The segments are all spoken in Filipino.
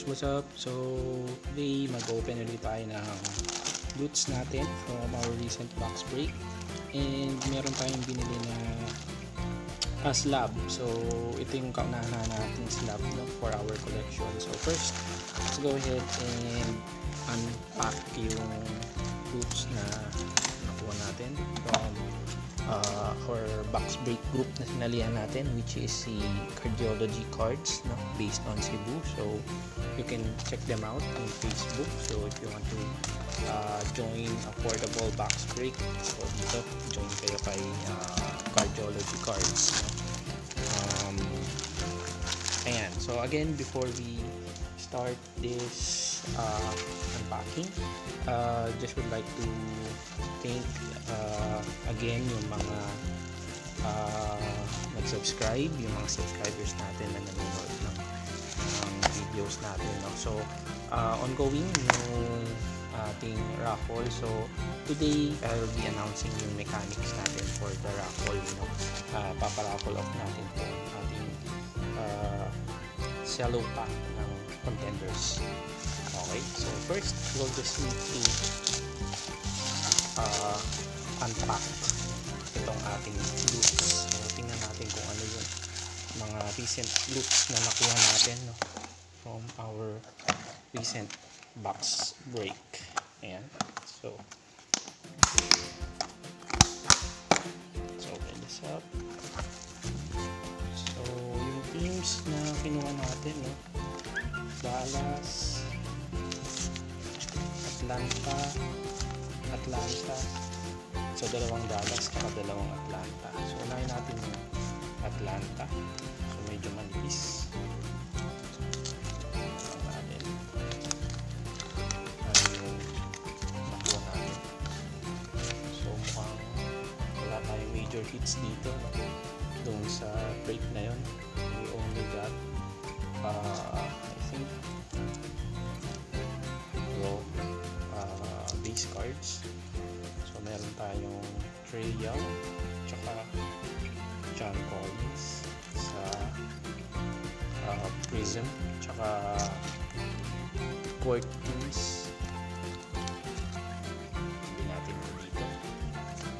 guys, what's up? So, today mag-open ulit tayo ng boots natin from our recent box break. And meron tayong binili na uh, slab. So, ito yung kaunahan natin slab no, for our collection. So, first, let's go ahead and unpack yung boots na nakuha natin from uh, our box break group na sinalihan natin which is si cardiology cards no, based on Cebu. So you can check them out on Facebook. So if you want to uh, join affordable box break so dito join kayo kay uh, cardiology cards um, ayan. So again before we start this uh, unpacking uh, just would like to thank uh, again yung mga uh, nag-subscribe yung mga subscribers natin na nanonood ng, ng videos natin no? so uh, ongoing yung ating raffle so today I'll be announcing yung mechanics natin for the raffle know? uh, paparaffle off natin po ating uh, cello pack ng contenders okay so first we'll just need to uh, unpack itong ating loops. So, tingnan natin kung ano yung mga recent loops na nakuha natin no, from our recent box break. Ayan. So, so open this up. So, yung teams na kinuha natin, no, Dallas, Atlanta, Atlanta. So, dalawang Dallas kaka dalawang Atlanta. So, unahin natin yung Atlanta. So, medyo manipis. Major hits dito. Doon sa break na yon We only got uh, I think raw uh, base cards. Meron tayong Trey Young, tsaka John Collins sa uh, Prism, tsaka Court Kings. Hindi natin ito dito.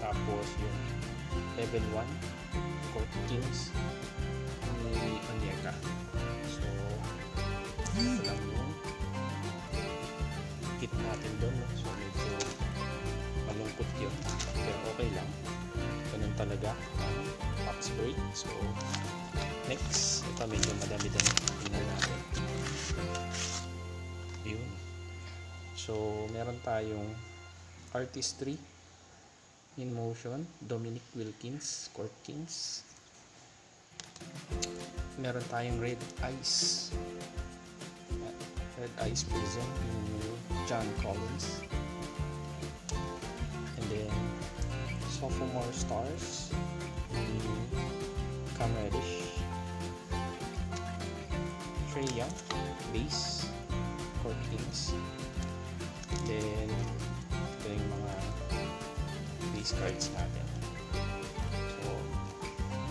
Tapos yung level 1, Court Kings ni Onyeka. So, ito lang yung hit natin doon. So, malungkot yun. Pero okay lang. Ganun talaga ang box break. So, next. Ito medyo madami-dami. Tingnan natin. Yun. So, meron tayong Artistry in Motion, Dominic Wilkins, Court Kings. Meron tayong Red Ice. Red Ice Prism ni John Collins. Sophomore Stars ni Cam Reddish. Trey Young, Base, Court Kings. Then ito yung mga base cards natin. So,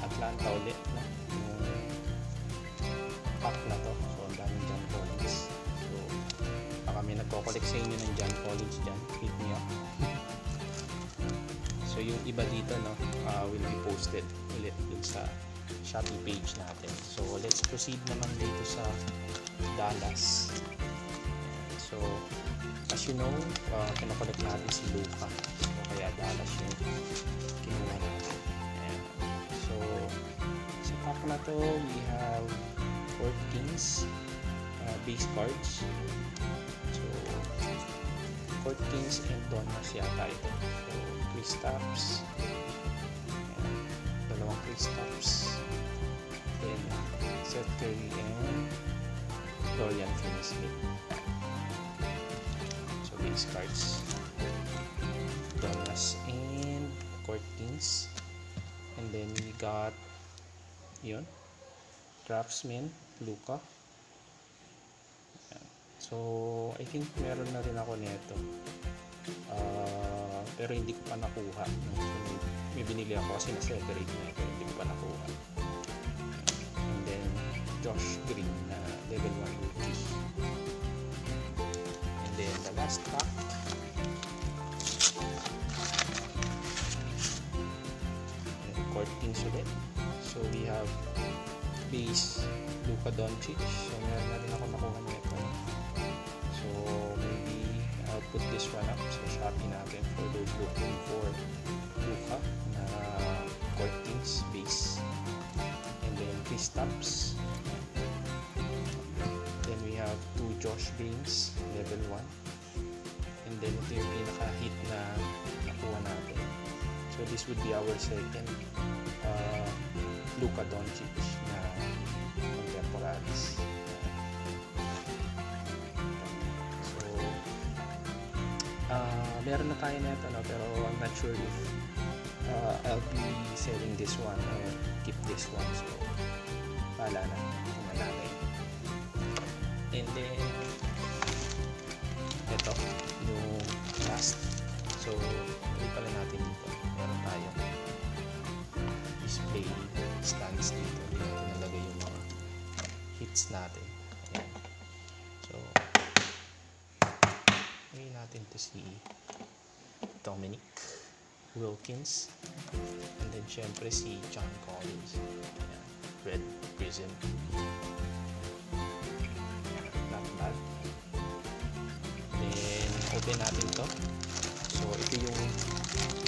Atlanta ulit, no? Yung pack na to. So, ang daming John Collins. So, baka may nagko-collect sa inyo ng John Collins dyan. Hit me up. So, yung iba dito, no, uh, will be posted ulit dun sa Shopee page natin. So, let's proceed naman dito sa Dallas. So, as you know, uh, kinakolect natin si Luca. So, kaya Dallas yung kinuha natin. So, sa pack na to, we have 14s uh, base cards. So, 14s and Donas yata ito. So, Kristaps. Dalawang Kristaps. Then, Seth Curry and Dorian Finney-Smith. So, base cards. Donas and Court Kings. And then, we got yun. Draftsman, Luca. So, I think meron na rin ako nito. Ah, pero hindi ko pa nakuha. So, may, binili ako kasi na-separate na ito. Hindi ko pa nakuha. And then, Josh Green na level 1 rookie. And then the last pack court kings ulit. So we have base Luka Doncic. So meron na rin ako nakuha nito. Put this one up sa Shopee natin for those looking for Luka na court kings base. And then Kristaps. Then we have two Josh Greens level 1. And then ito yung pinaka-hit na nakuha natin. So this would be our second uh, Luka Doncic na contemporaries. Meron na tayo nito no, pero I'm not sure if uh, I'll be selling this one or keep this one. So, pala na kung malalay. And then, ito, yung last. So, hindi pala natin dito. Meron tayo display stands dito. Dito nalagay yung mga hits natin. Ayan. So, ngayon natin to si Dominic Wilkins. And then, syempre, si John Collins. Ayan. Red Prism. Not bad. Then, open natin to. So, ito yung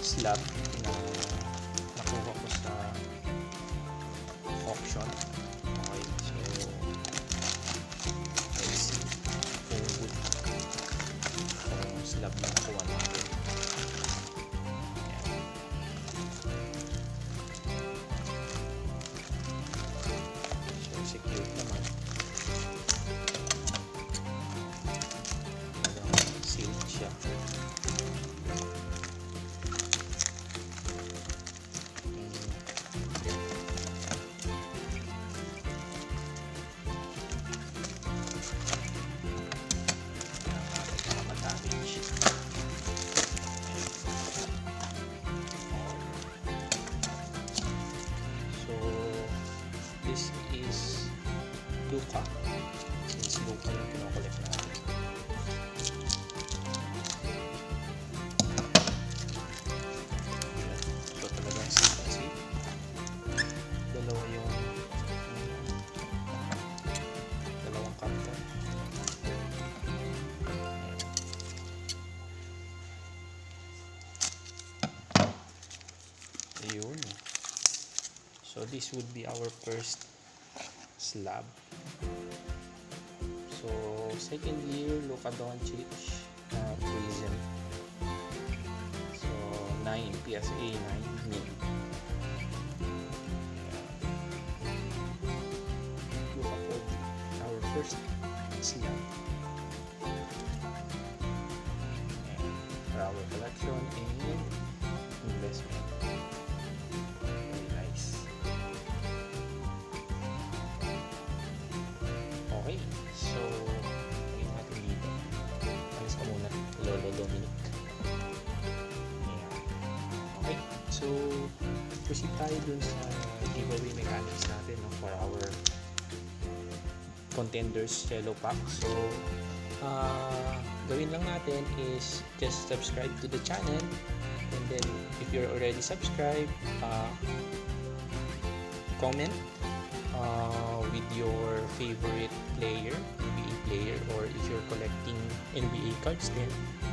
slab na nakuha ko sa auction. This would be our first slab. So second year Luka Doncic uh, Prism. So 9 PSA 9 min. Luka for our first slab. So proceed tayo dun sa giveaway mechanics natin no, for our contenders cello pack. So, uh, gawin lang natin is just subscribe to the channel and then if you're already subscribed, uh, comment uh, with your favorite player, NBA player, or if you're collecting NBA cards din,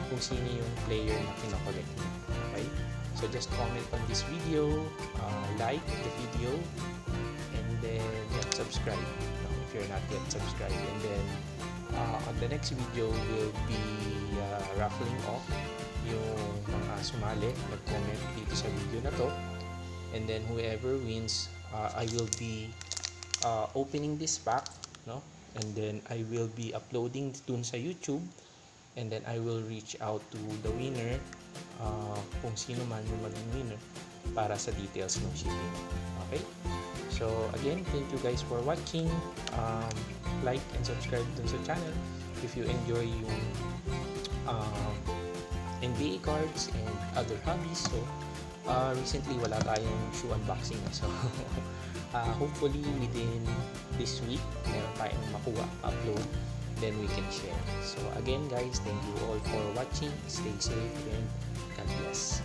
kung sino yung player na kinokollect mo. Okay? So just comment on this video, uh, like the video, and then yeah, subscribe if you're not yet subscribed. And then uh, on the next video, we'll be uh, raffling off yung mga sumali, nag-comment dito sa video na to. And then whoever wins, uh, I will be uh, opening this pack, no? And then I will be uploading dun sa YouTube. And then I will reach out to the winner, uh, kung sino man yung maging winner, para sa details ng shipping. Okay? So again, thank you guys for watching. Um, like and subscribe dun sa channel if you enjoy yung um, NBA cards and other hobbies. So uh, recently wala tayong shoe unboxing so uh, hopefully within this week meron tayong makuha upload then we can share so again guys thank you all for watching stay safe and Yes.